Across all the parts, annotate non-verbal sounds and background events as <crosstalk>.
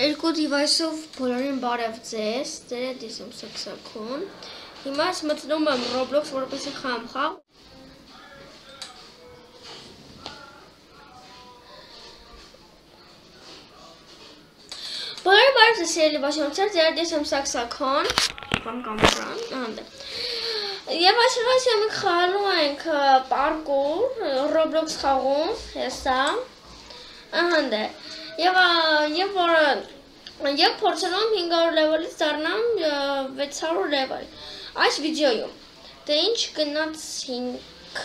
Երկու device-ով բոլորին բարև ձեզ, ձեր հետ ես եմ Սաքսակուն։ Հիմա ես մտնում եմ Roblox, որպեսզի խաղամ խաղ։ Բոլորին բարև ձեզ, սիրելի բաժանոցներ, ձեր հետ ես եմ Սաքսակուն։ Կամ կամերան, ահա։ Եվ այսօր այս եմ խաղալու ենք պարկուր Roblox խաղում, հեսա։ Ահա դե։ Եվ եւ որ եւ փորձում 500 level-ից դառնամ 600 level։ Այս վիդեոյում դե ինչ գնացինք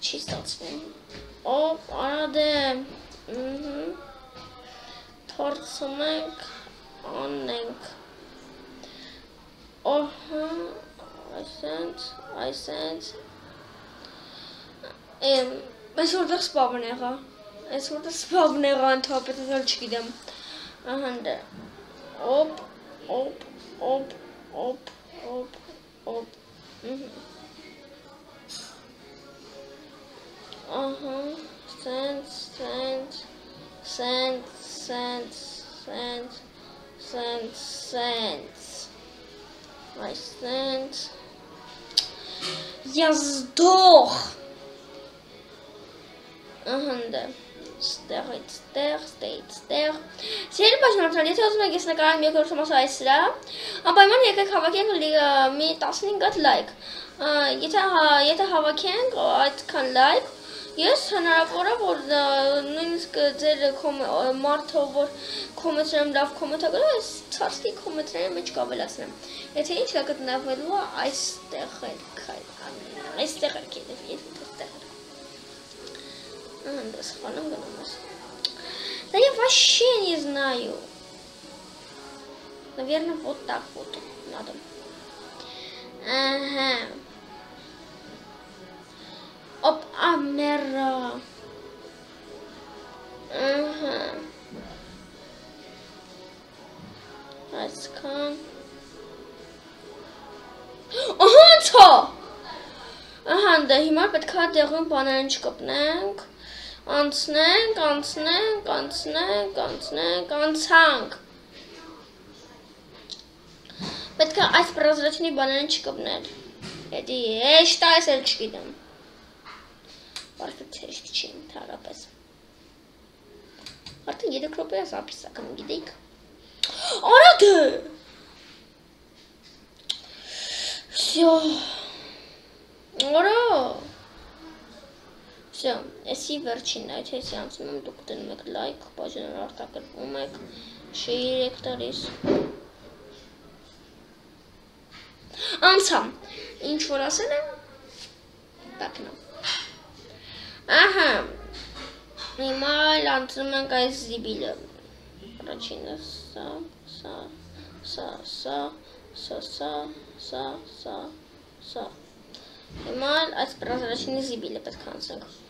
չի ստացվում։ Օ, արա դե փորձում ենք անենք Ահա, այսենց, Mas eu vou spawn error. Es wurde spawn error on top, это значит идем. Ага, Оп, оп, оп, оп, оп, оп. Ага, sand, sand, sand, sand, sand, sand, sand. My sand. Я сдох! Ըհնդը ստեղից ստեղ, ստեղից ստեղ։ Սիրելի բաժանորդներ, եթե ուզում եք ես նկարեմ երկրորդ մասը այս սրա, անպայման եկեք հավաքենք մի 15 հատ լայք։ Եթե եթե հավաքենք այդքան լայք, ես հնարավոր է որ նույնիսկ ձեր մարդը որ կոմենտներում լավ կոմենտ է գրում, այս ցածկի կոմենտների մեջ կավելացնեմ։ Եթե ինչ կա գտնվելու այստեղ էլ, այստեղ էլ կերև, այստեղ Да я вообще не знаю. Наверное, вот так вот надо. Ага. Оп, амера. Ага. Այսքան Ահա ցո Ահա դա հիմա պետքա տեղում բաներն չկպնենք անցնենք, անցնենք, անցնենք, անցնենք, անցանք։ Պետք է այս պրոզրաչնի բաներն չկպնել։ Հետի հեշտ այս էլ չգիտեմ։ Արդեն հեշտ չի ընդհանրապես։ Արդեն 3 րոպե է զապիսակում, գիտեիք։ Արա դե։ Всё. Արա Սա, էսի վերջինն այդ հեսի անցնում եմ, դուք դնում եք լայք, բաժանոր արտակրվում եք, շիրեք տալիս։ Անցամ, ինչ որ ասել եմ, տակնամ։ Ահա, հիմա այլ անցնում ենք այս զիբիլը, առաջինը սա, սա, սա, սա, սա, սա, սա, սա, սա, Հիմա այս բրազրաշինի զիբիլը պետք անցենք։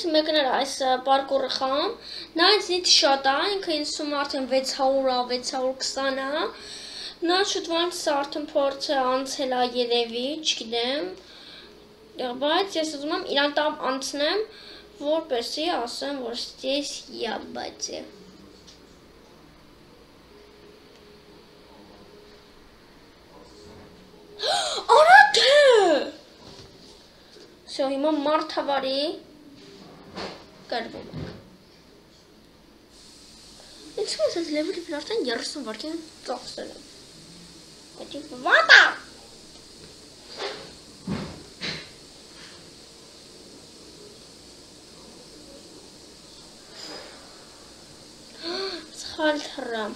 ընկերներից մեկն էր այս պարկուրը խաղում, նա ինձնից շատ է, ինքը ինձ սում արդեն 600-ա, 620-ա, նա շուտվանց արդեն փորձը անցել է երևի, չգիտեմ, բայց ես ուզում եմ իրան տամ անցնեմ, որպեսի ասեմ, որ здесь я բացի։ Արա դե Всё, հիմա մարդավարի կրվում ենք։ Ինչու ես այս լեվելի վրա արդեն 30 վայրկյան ծախսել եմ։ Հետի վատա։ <gasps> Սխալ թռամ։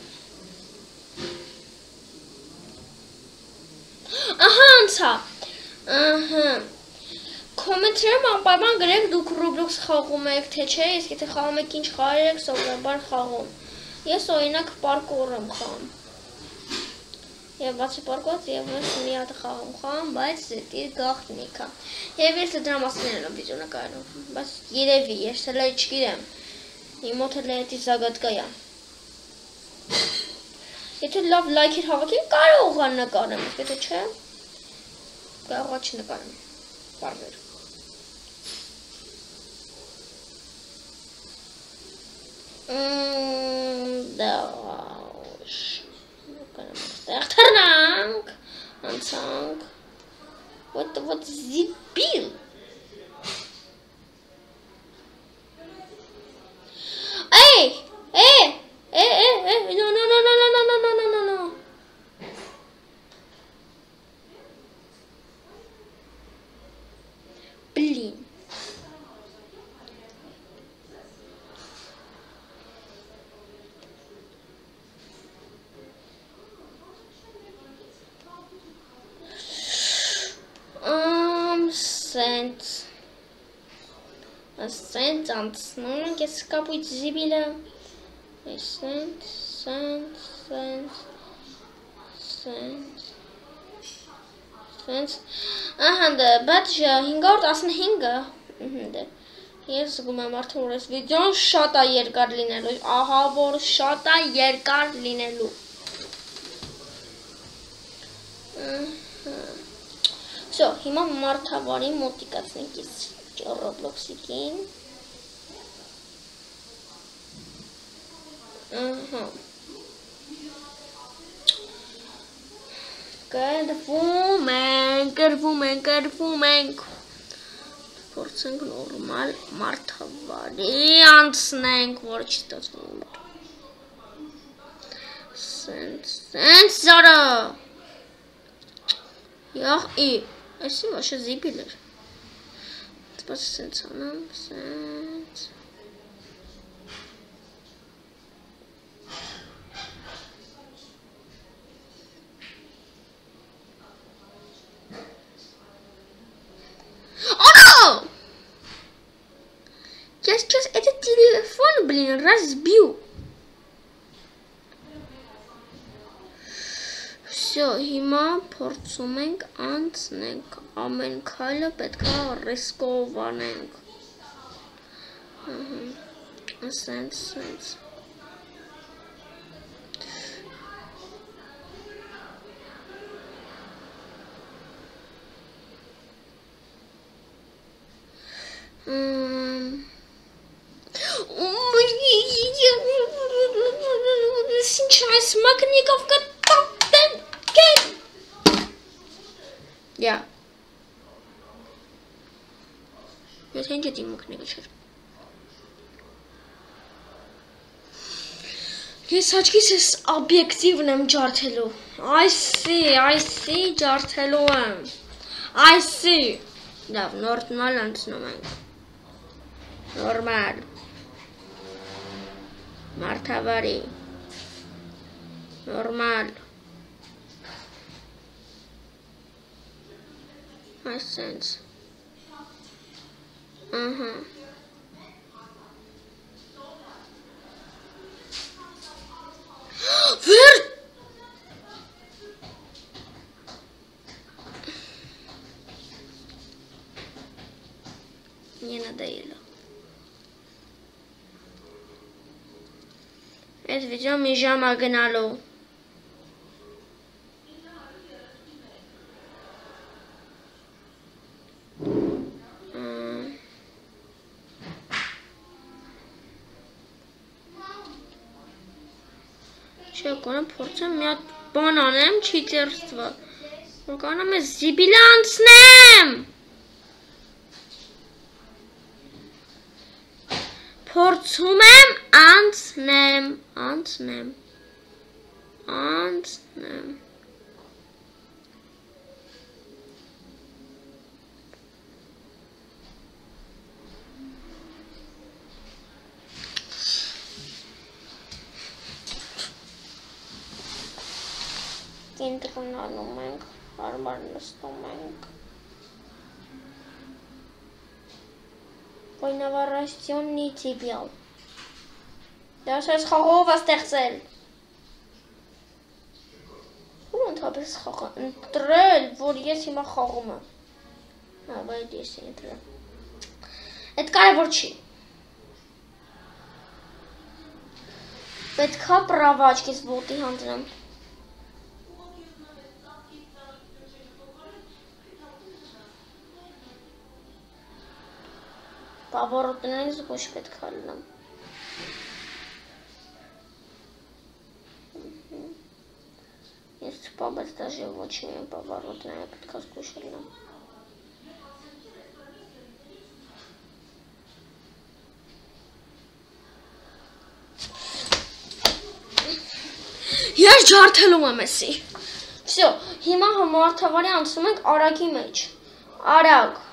Ահա անցա։ Ահա կոմենտներում անպայման գրեք դուք Roblox խաղում եք, թե չէ, իսկ եթե խաղում եք ինչ խաղեր եք սովորաբար խաղում։ Ես օրինակ պարկուր եմ խաղում։ Եվ բացի պարկուած եւ ես մի հատ խաղում խաղում, բայց դի գախնիկա։ Եվ ես դրա մասին եմ վիդեո նկարում, բայց երևի ես հələ չգիտեմ։ Իմ մոտ հələ էդի զագատկա է։ Եթե լավ լայքեր հավաքեմ, կարող եմ նկարեմ, եթե չէ, կարող չնկարեմ։ Բարբեր։ Да уж. Ахтаранг! Ансанг. Вот, вот, зипил. Sense antsնում ենք ես կապույտ զիբիլը։ Sense, sense, sense, sense, sense։ Ահա դա, բայց 515-ը, դե։ Ես զգում եմ արդեն որ այս վիդեոն շատ է երկար լինելու, ահա որ շատ է երկար լինելու։ Ահա Всё, հիմա մարդավարի մոտիկացնենք ես Roblox-ին։ Ահա։ Կրվում ենք, կրվում ենք, կրվում ենք։ Փորձենք նորմալ մարդավարի անցնենք, որ չստացվում։ Սենց, սենց զորը։ Յախ, ի Այսի ոչը զիբիլ էր։ Սպաս սենց անամ, սենց։ разбил. Всё, հիմա փորձում ենք անցնենք ամեն քայլը պետքա ռիսկով անենք։ Ահա։ Սենց, սենց։ Մ Ինչ այս մագնիկով կտապտեն կեն։ Յա։ Ես հենց դի մագնիկը չէր։ Ես աչքիս ես օբյեկտիվն եմ ջարդելու։ Այսի, այսի ջարդելու եմ։ Այսի։ Լավ, նորմալ անցնում ենք։ Նորմալ։ Marta Martavari, normal, my sense, uh-huh. <gasps> Мне надоело. Այդ վիդեո մի ժամ է գնալու։ Չէ, կոնը փորձեմ մի հատ բան անեմ, չի ծերծվա։ Որ կանամ ես զիբիլը Փորձում եմ անցնեմ, անցնեմ։ Անցնեմ։ կենտրոնանում ենք, հարմար նստում ենք։ Բույնավառայստյոննի տիբիալ։ Դա ես խաղով է ստեղծել։ Ու ընդհանրապես խաղը ընտրել, որ ես հիմա խաղում եմ։ Հա, բայց ես ընտրել։ Այդ կարևոր չի։ Պետքա պրավաճկից ոտի հանձնեմ։ Պավորոտներից ոչ պետք է լինեմ։ Ես չպա, բայց դաժե ոչ միայն պավարոտները պետք է զգուշել լինեմ։ Ես ջարդելու եմ էսի։ Վсё, հիմա համարտավարի անցնում ենք արագի մեջ։ Արագ։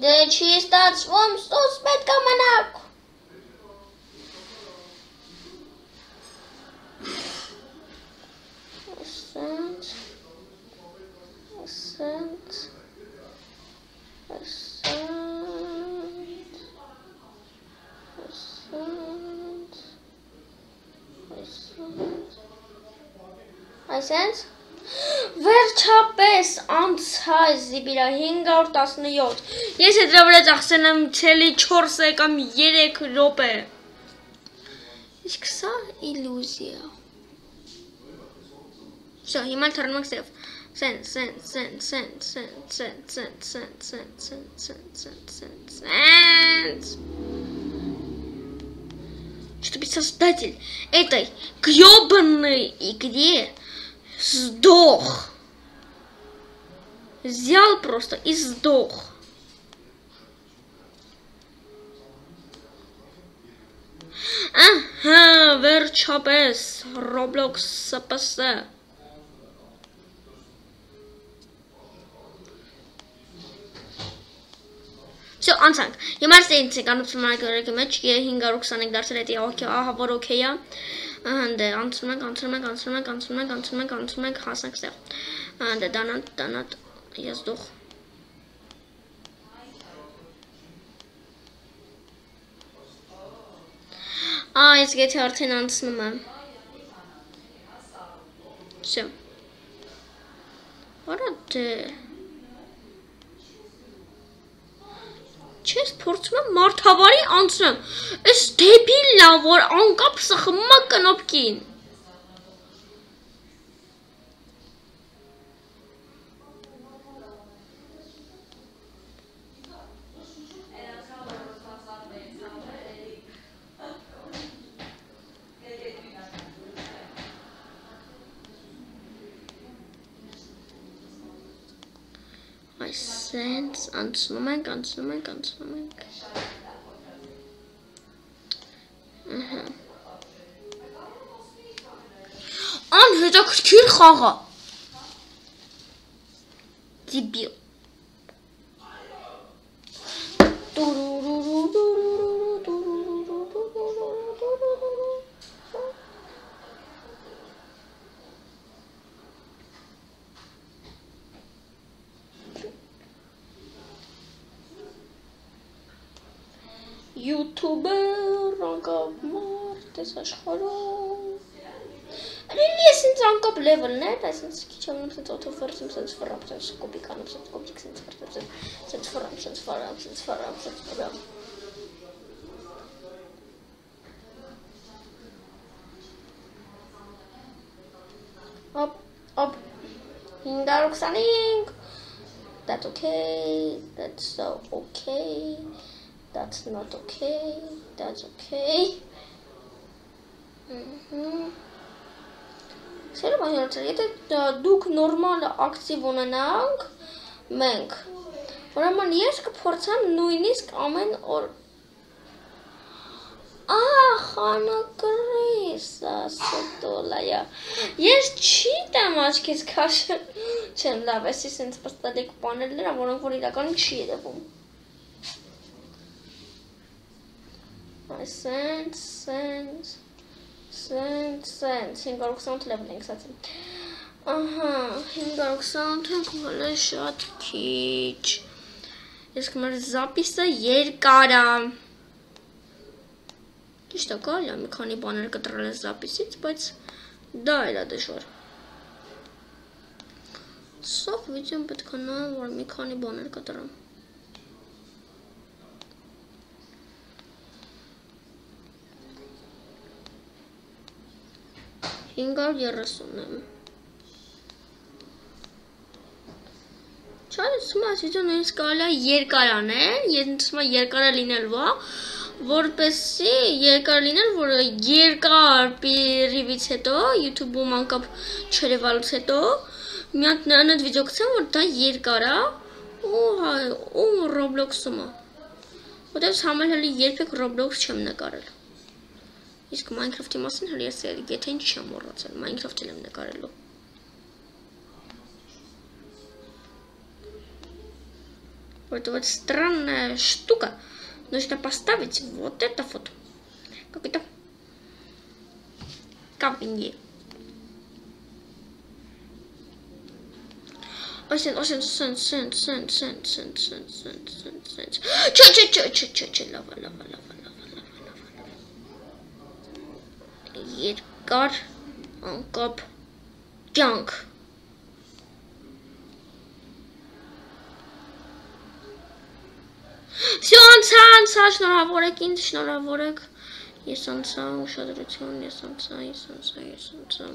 Deci stați-vă sus pe camanacu. Sunt, sunt, sunt, sunt, sunt. Ai sens? Վերջապես անցա զիբիրա 517։ Ես այդ դրա վրա ծախսել եմ ցելի 4 կամ 3 րոպե։ Իսկ սա իլյուզիա։ Всё, հիմա թռնում ենք սև։ Սեն, սեն, սեն, սեն, սեն, սեն, սեն, սեն, սեն, սեն, сен, сен, сен, сен. Что создатель этой грёбаной игре сдох. Взял просто и сдох. Ահա, վերջապես Roblox-ը պսը։ Всё, անցանք։ Հիմա ստեինց ենք անցնում ենք գրքի մեջ 525 դարձել էտի ահա որ օքեյ է։ Անդե, անցնում ենք, անցնում ենք, անցնում ենք, անցնում ենք, անցնում ենք, անցնում ենք, հասանք ստեղ։ Անդե, դանատ, դանատ, ես դուխ։ Այս գեթի արդեն անցնում եմ։ Շո։ Որը դե Չես փորձում մարդավարի անցնեմ։ Էս դեբիլն է, որ անկապ է կնոպկին։ անցնում ենք, անցնում ենք, անցնում ենք։ Ահա։ Անհետաքրքիր խաղ է։ Դիբիլ։ level-ներ, այսինքն քիչ եմ սենց օթով վերցում, սենց ֆռամ, սենց կոպիկ անում, սենց կոպիկ սենց վերցում, սենց ֆռամ, սենց ֆռամ, սենց ֆռամ, սենց ֆռամ։ Up, up. 525. That's okay. That's so okay. That's not okay. That's okay. Mm-hmm. Սերը բանյարցել, եթե դուք նորմալ ակտիվ ունենանք, մենք, ուրեմն ես կփորձեմ նույնիսկ ամեն օր Ահ, անակրիս, ասոտոլայա։ Ես չիտեմ աչքից քաշել։ Չեմ լավ, էսի սենց պստալիկ պանելներ, որոնք որ իրականում չի երևում։ Այս սենց, սենց, սենց, սենց, 520 level ենք ստացել։ Ահա, 520 ենք հələ շատ քիչ։ Ես կմար զապիսը երկար է։ Ճիշտ է, կարելի է մի քանի բաներ կտրել այս զապիսից, բայց դա էլ է դժվար։ Սով վիդեոն պետք է նայեմ, որ մի քանի բաներ կտրեմ։ Հինգար երեսուն եմ։ Չա, սմա, ասիջը նույնիսկ կարելի է երկարանել, ես սմա երկարը լինելու է, որպեսի երկար լիներ, որ երկար պերիվից հետո YouTube-ում անկապ չերևալուց հետո մի հատ նրան այդ վիդեո գցեմ, որ դա երկար է ու ու Roblox-ում է։ Որտեւ համել հələ երբեք Roblox չեմ նկարել։ Իսկ Minecraft-ի մասին հələ ես եթե ինչ չեմ մոռացել, Minecraft-ին եմ նկարելու։ Որտեղ странная штука Нужно поставить вот это вот. Какой-то камень. Осен, осен, сен, сен, сен, сен, сен, сен, сен, сен, сен. Чё, чё, чё, чё, чё, чё, лава, лава, лава, лава, лава, Երկար անկապ կյանք Всё, անցա, անցա, շնորհավոր եք ինձ, շնորհավոր եք։ Ես անցա, ուշադրություն, ես անցա, ես անցա, ես անցա։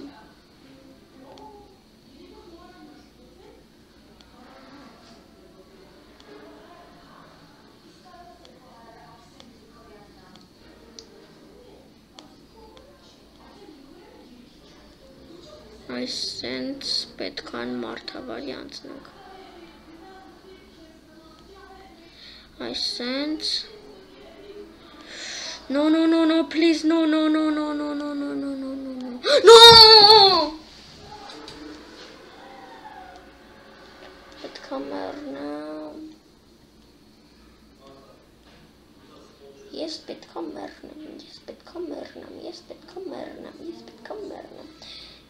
Այսենց պետքան մարդավարի անցնենք։ sense. No, no, no, no, please, no, no, no, no, no, no, no, no, no, no, no. No! Come on now. Yes, but come on, yes, but come on, yes, but come on, yes, but come on.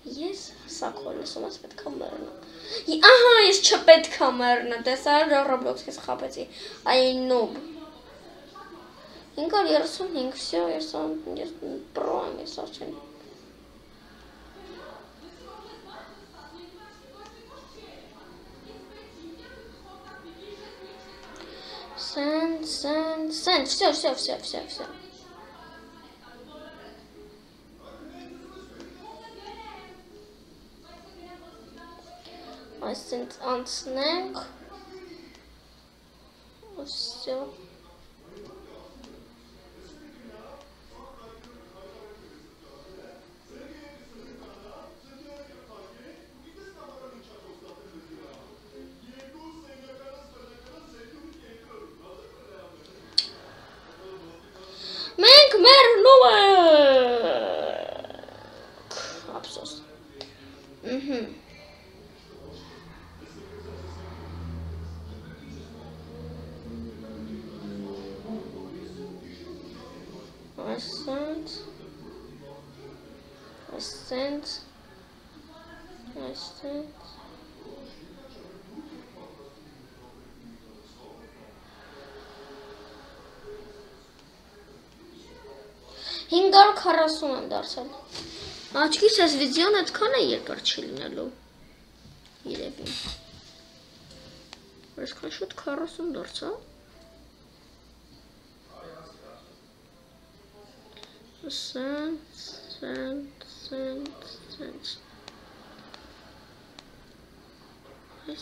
Ես սակորն ասում ես պետք է մեռնեմ։ Ահա, ես չպետք է մեռնեմ։ դե Տեսար Roblox-ից խաբեցի։ I know։ 535, всё, ես ես պրո եմ, ես արդեն։ Сэн, сэн, сэн, всё, всё, всё, всё, всё։ այս ցենց անցնենք։ Ոսյո։ 540 եմ դարձել։ Աչքիս այս վիդեոն այդքան է երկար չի լինելու։ Երևի։ Այսքան շուտ 40 դարձա։ Սենց, սենց, սենց, սենց։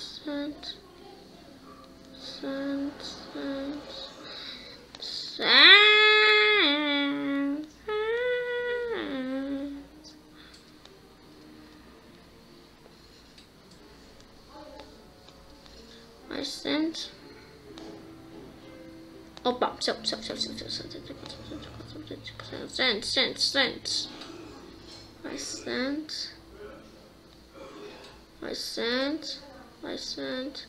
Սենց, սենց, սենց, սենց։ Опа, все, все, все, все, все, все, send, send, send. I sent. I sent. I sent.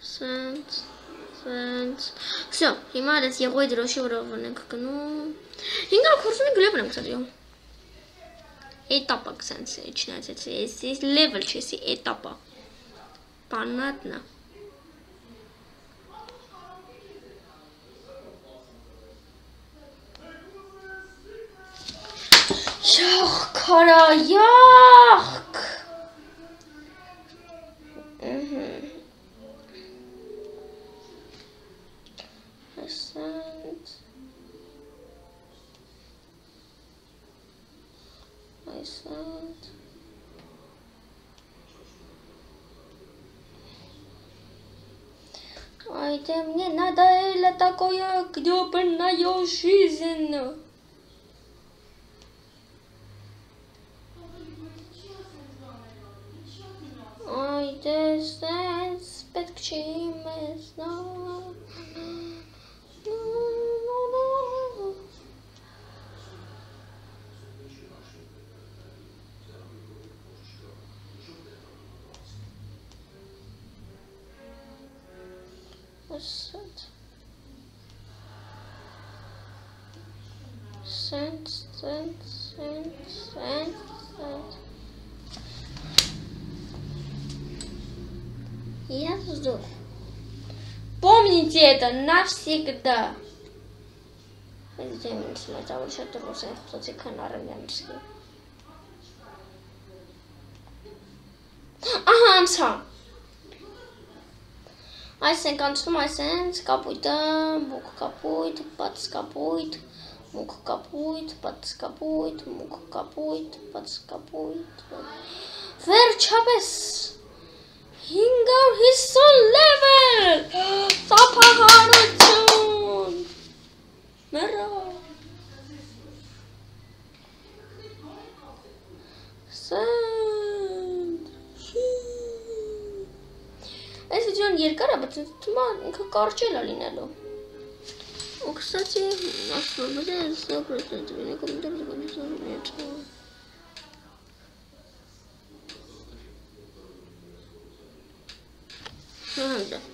Sent. Sent. Все, հիմա այս եղոյ դրոշի վրա ունենք գնում։ 545 գլեբ ենք ծրիում։ Этапа, кстати, начинается. Здесь level, если этапа. Понятно. Çok kara yok. Percent. Percent. Ой, да мне надоело такое гребанное жизнь. też zbyt krzywimy znowu. Sent. Sent, sent, sent, sent, sent. Я жду. Помните это навсегда. Здесь смотрел еще трусы, кто-то канармянский. Ահա ամսա։ Այս ենք անցնում այսենց կապույտը, մուկ կապույտ, բաց կապույտ, մուկ կապույտ, բաց կապույտ, մուկ կապույտ, բաց կապույտ։ Վերջապես 550 level! Տափահարություն! Մեռա։ Այս վիդեոն երկար է, բայց թվում է ինքը կարճ էլ է լինելու։ Ու կստացի ասում եմ, ես 100% վինի կոմենտար զգոջի Հանդը։ Շնորհակալ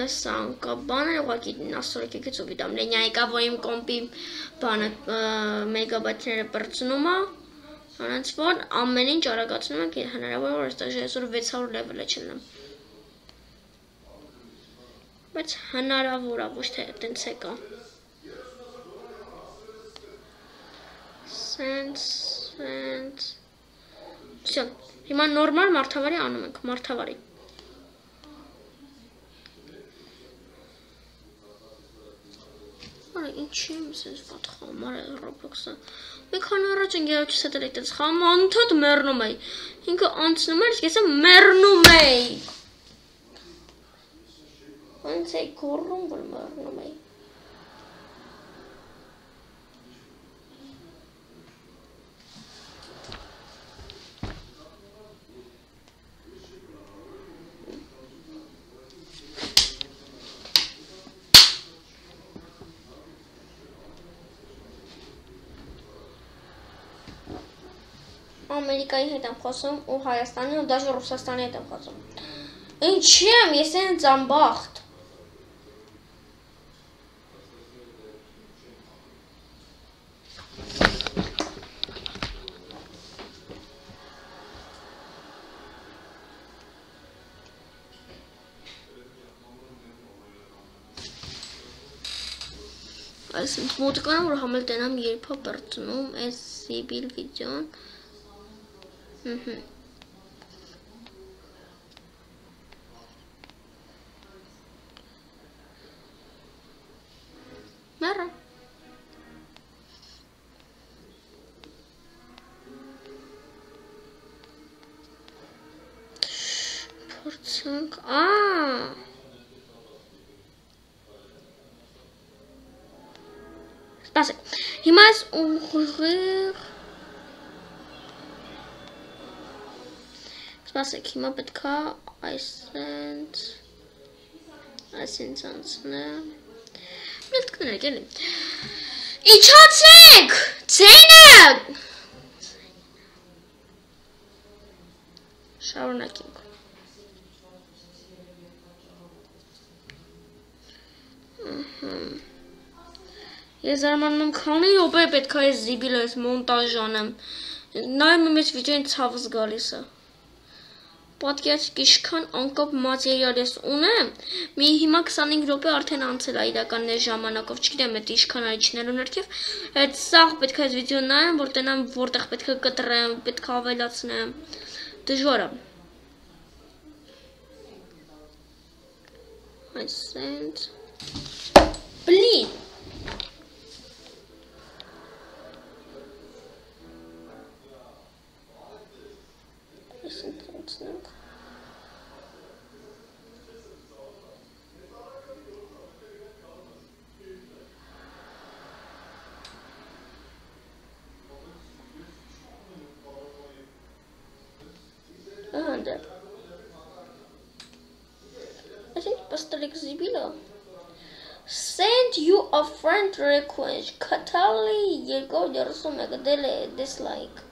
նսանք, բաները ուղակի ասորոքի գծով գիտամ, լենյա եկա, որ իմ կոմպի բանը մեգաբայթները պրծնում է, անանց որ ամեն ինչ առագացնում եք իր հնարավոր որ այստեղ եսօր 600 լևելը չլնեմ։ Բայց հնարավոր է, ոչ թե տենց է կա։ Սենց, սենց։ Վсё, հիմա նորմալ մարդավարի անում ենք, մարդավարի։ Արա ինչի՞ եմ sense ված խամար է Roblox-ը։ Մի քանի առաջ ընկերոջս հետ էլ այդպես խամ անդադ մեռնում էի։ Ինքը անցնում էր, ես մեռնում էի։ Ոնց է գոռում, որ մեռնում էի։ Ամերիկայի հետ եմ խոսում ու Հայաստանի ու դաժե Ռուսաստանի հետ եմ խոսում։ Ինչի՞ եմ, ես են ծամբախտ։ Այս մոտիկանը որ համել տենամ երբ է բրծնում այս Սիբիլ վիդեոն Uhum. Meron. Ah! Passei. E mais um correr. Սպասեք, հիմա պետքա այսենց այսինչ անցնեմ։ Միտք կներեք էլի։ Իջացեք! Ցենը! Շարունակենք։ Ես զարմանում եմ, քանի րոպե պետք է այս զիբիլը այս մոնտաժ անեմ։ Նայում եմ այս վիդեոին ցավս գալիս է։ Պատկերացրեք ինչքան անկապ մատերիալ ես ունեմ։ Մի հիմա 25 րոպե արդեն անցել է իրական այս ժամանակով, չգիտեմ դա ինչքան է իջնելու ներքև։ Այդ սաղ պետք է այս վիդեոն նայեմ, որ տենամ որտեղ պետք է կտրեմ, պետք է ավելացնեմ։ Դժվար է։ Այսենց։ Բլին։ Այսինքն անցնենք։ Ահա դա։ Այսինքն պաստելիկ զիբիլը Send you a friend request. Քթալի 231 դել է dislike։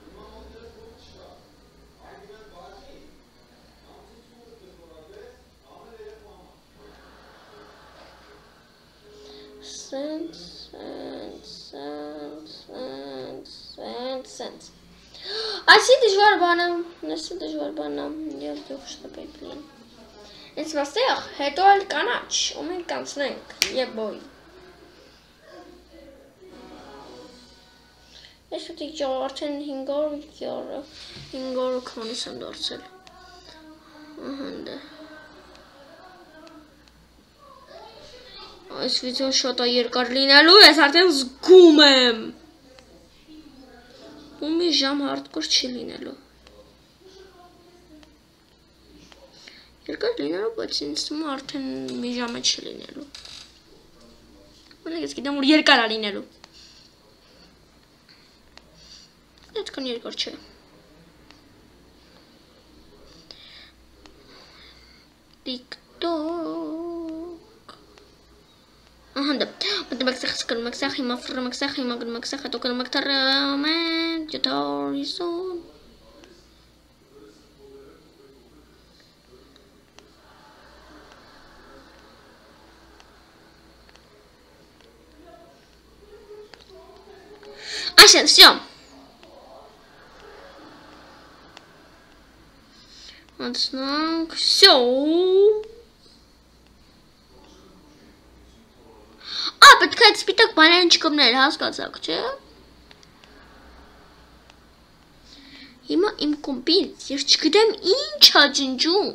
Send, send, send, send, send, send։ Այսի դժվար բանը, նեսի դժվար բանը, և դու խշտապեի պլին։ Ինձ վաստեղ, հետո էլ կանաչ, ու մենք կանցնենք, և բոյ։ Ես ուտի ճող արդեն 500 կյարը, 500 քանիս եմ դարձել։ Ահանդը։ Այս վիդեոն շատ է երկար լինելու, ես արդեն զգում եմ։ Ու մի ժամ հարդկոր չի լինելու։ Երկար լինելու, բայց ինձ թվում արդեն մի ժամը չի լինելու։ Ոնց ես գիտեմ, որ երկար է լինելու։ Այդքան երկար չէ։ TikTok Ահա դա։ Մտնում եք սախ կնում եք սախ հիմա ֆրում եք սախ հիմա գնում եք սախ հետո գնում եք թռում եք յութորիսուն Աշեն, всё։ Անցնանք, всё։ պետք է այդ սպիտակ բաներն չկմներ, հասկացաք, չէ՞։ Հիմա իմ կոմպից ես չգիտեմ ինչ է ջնջում,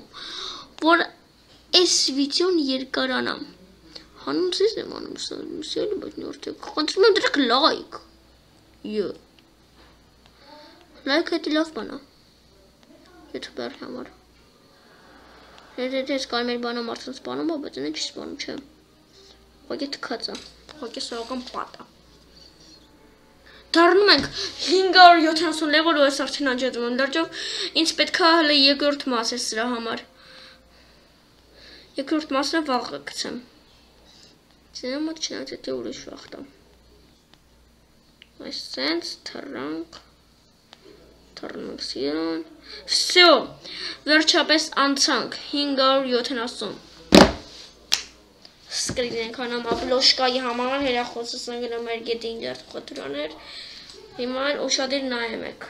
որ այս վիդեոն երկարանա։ Հանունցից եմ անում սա, սիրելի բայց նորթեք։ Խնդրում եմ դրեք լայք։ Յո։ Լայք հետի լավ բան է։ YouTube-ը համար։ Եթե ես կարմեր մեր բանը մարդուն սպանում, բայց ինձ չի սպանում, չէ։ Ուղղակի թքած է ուղղակի սովորական պատ է։ Դառնում ենք 570 level ու ես արդեն անջատում եմ դարձով ինձ պետքա հələ երկրորդ մասը սրա համար։ Երկրորդ մասը վաղը գցեմ։ Ձենը մոտ չնայած դա ուրիշ վաղտ է։ Այս sense թռանք թռնանք սիրուն։ Всё, վերջապես անցանք 570 սկրին անամ ապլոշկայի համար հերախոսս ընգնում էր գետին դերտ խոտրոներ։ Հիմա ուշադիր նայեմ եք։